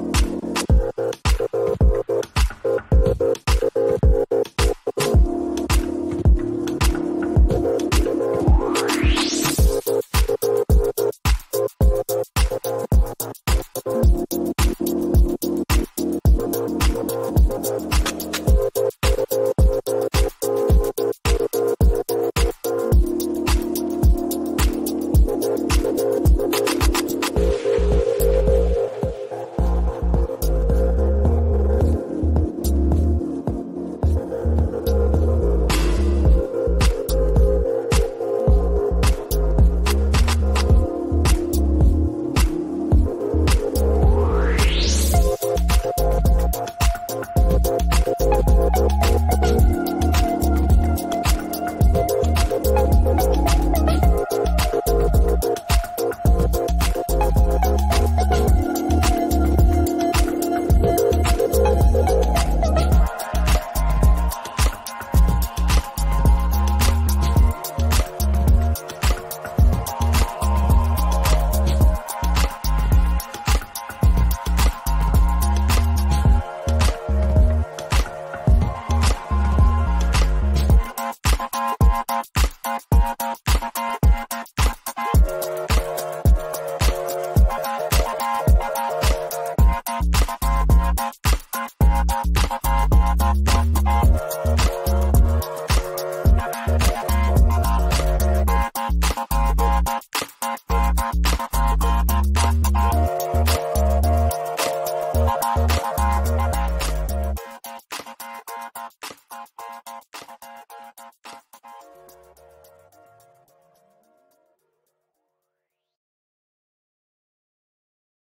Bye.